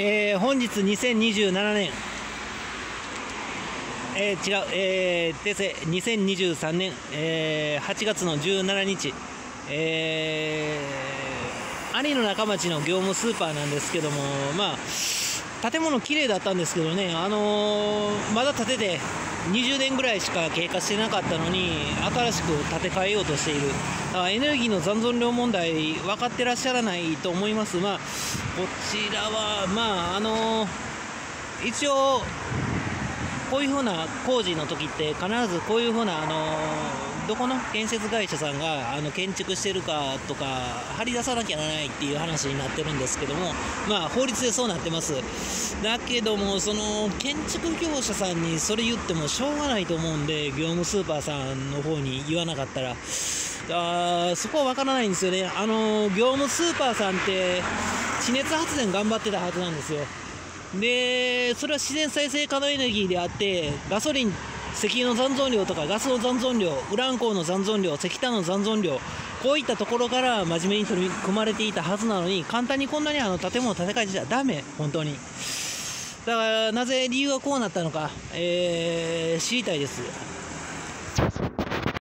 えー、本日2027年、えー、違う、えー、訂正2023年、えー、8月の17日、えー、兄の中町の業務スーパーなんですけども、まあ、建物綺麗だったんですけどね、あのー、まだ建てて20年ぐらいしか経過してなかったのに新しく建て替えようとしている。だエネルギーの残存量問題分かってらっしゃらないと思います。まあこちらはまああの一応こういうふうな工事の時って必ずこういうふうなあのどこの建設会社さんがあの建築してるかとか張り出さなきゃならないっていう話になってるんですけどもまあ法律でそうなってます。だけどもその建築業者さんにそれ言ってもしょうがないと思うんで業務スーパーさんの方に言わなかったらあそこは分からないんですよね。あの業務スーパーさんって地熱発電頑張ってたはずなんですよ。でそれは自然再生可能エネルギーであってガソリン石油の残存量とかガスの残存量ウラン鉱の残存量石炭の残存量こういったところから真面目に取り組まれていたはずなのに簡単にこんなにあの建物を建て替えちゃダメ本当に。だからなぜ理由がこうなったのか、えー、知りたいです。